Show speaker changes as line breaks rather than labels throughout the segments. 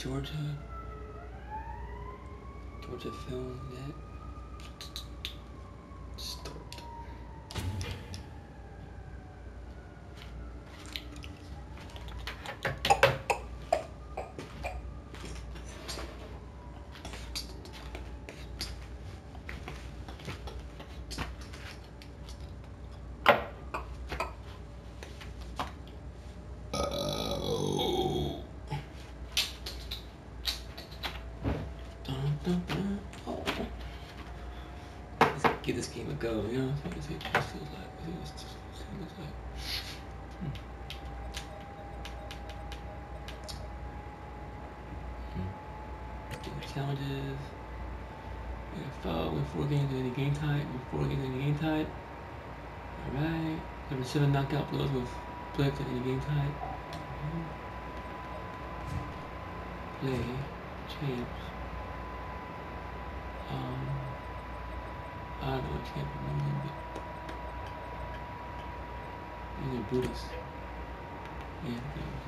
Georgia. Georgia Film Net. Give this game a go, you know? What this feels like. What this feels like. Hmm. Hmm. Challenges. Got foul, win four games in any game type, win four games in any game type. Alright. Having seven knockout blows with players in any game type. Play. Champs. Um, I don't know, I can't remember but Buddhists. Yeah, yeah.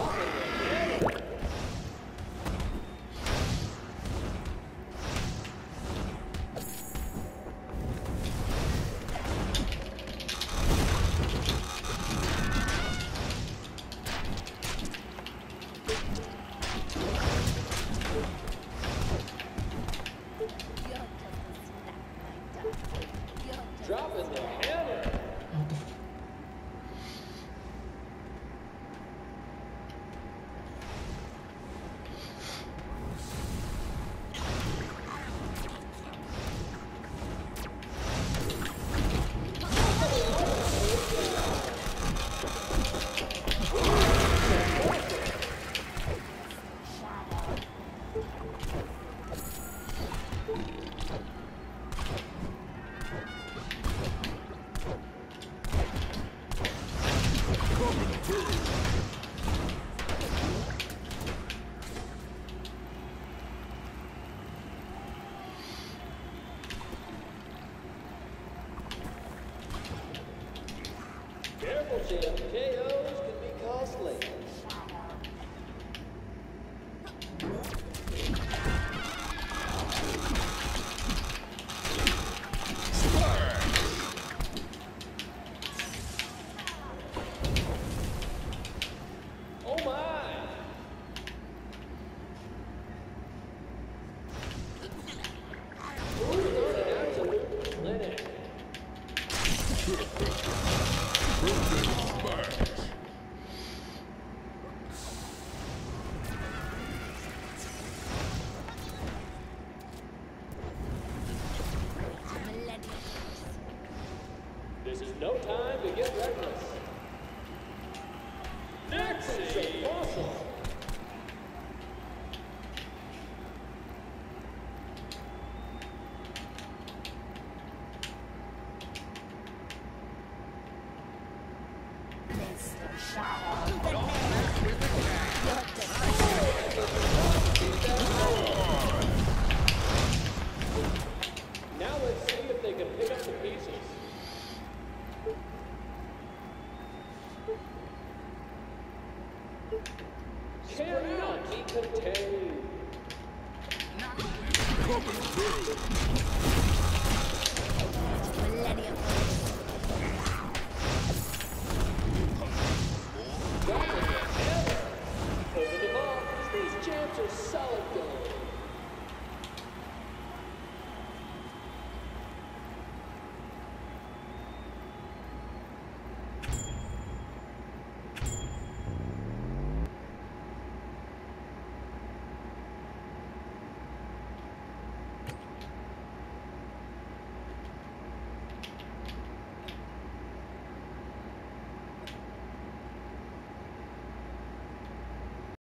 Whoa. This cannot be contained. Coming through.